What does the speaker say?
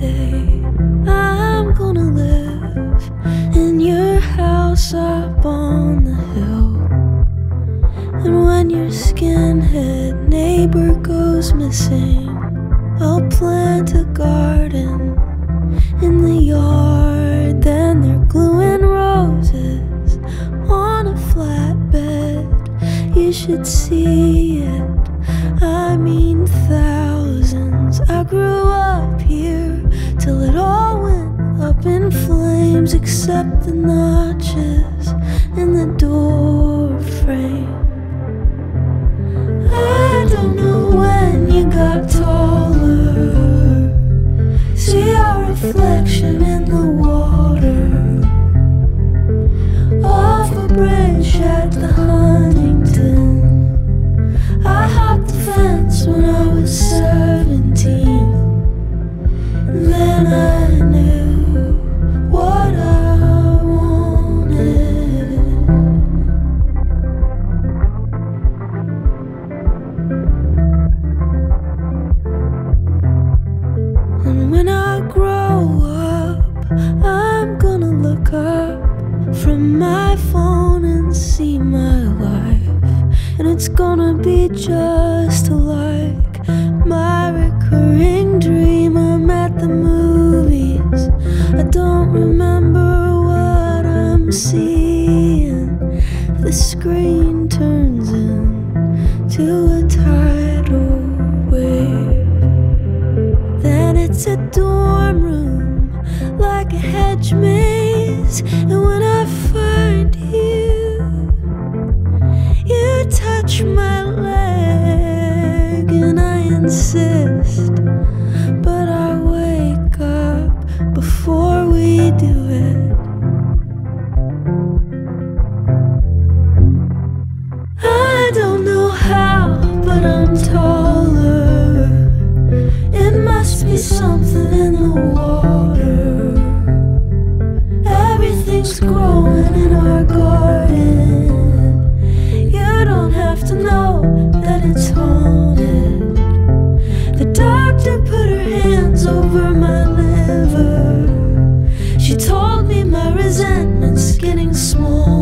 day. I'm gonna live in your house up on the hill. And when your skinhead neighbor goes missing I'll plant a garden in the yard. Then they're gluing roses on a flatbed. You should see it, I mean that up in flames, except the notches in the door frame. I don't know it's gonna be just like my recurring dream. I'm at the movies. I don't remember what I'm seeing. The screen turns into a tidal wave. Then it's a dorm room, like a hedge maze. And when I insist. But I wake up before we do it. I don't know how, but I'm taller. It must be something in the water. Everything's growing in our garden. You don't have to know that it's getting